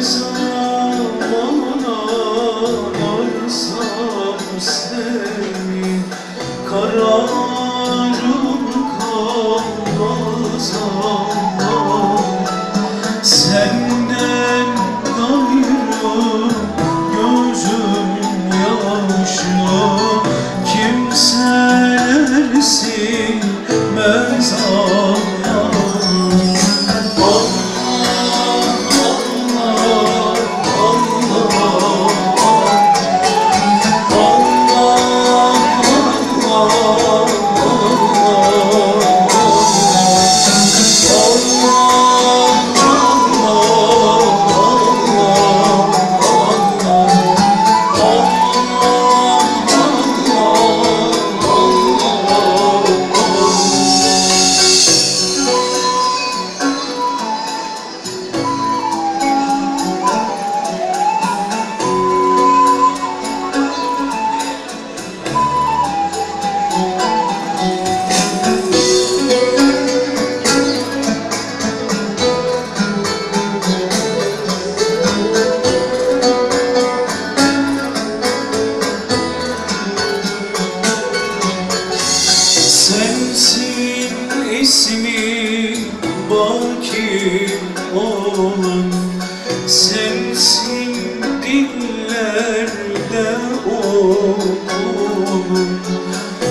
Zamana arsam seni Kararım kalmaz Senden gayrı gözüm yaşlı Kimseler silmez olan Sensin dillerde okunun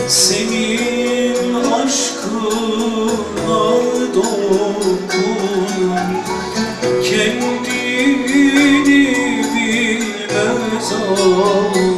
Senin aşkına dokunan Kendini bilmez Allah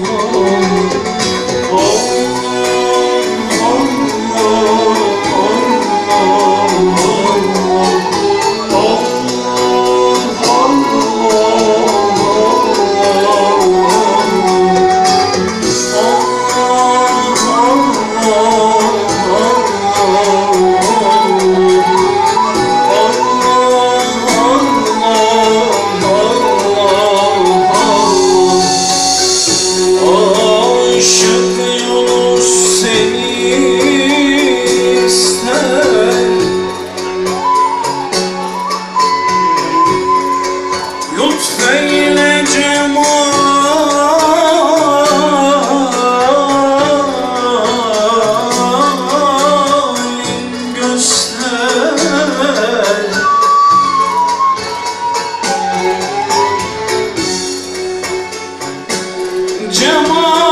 Söyle cemalin göster Cemal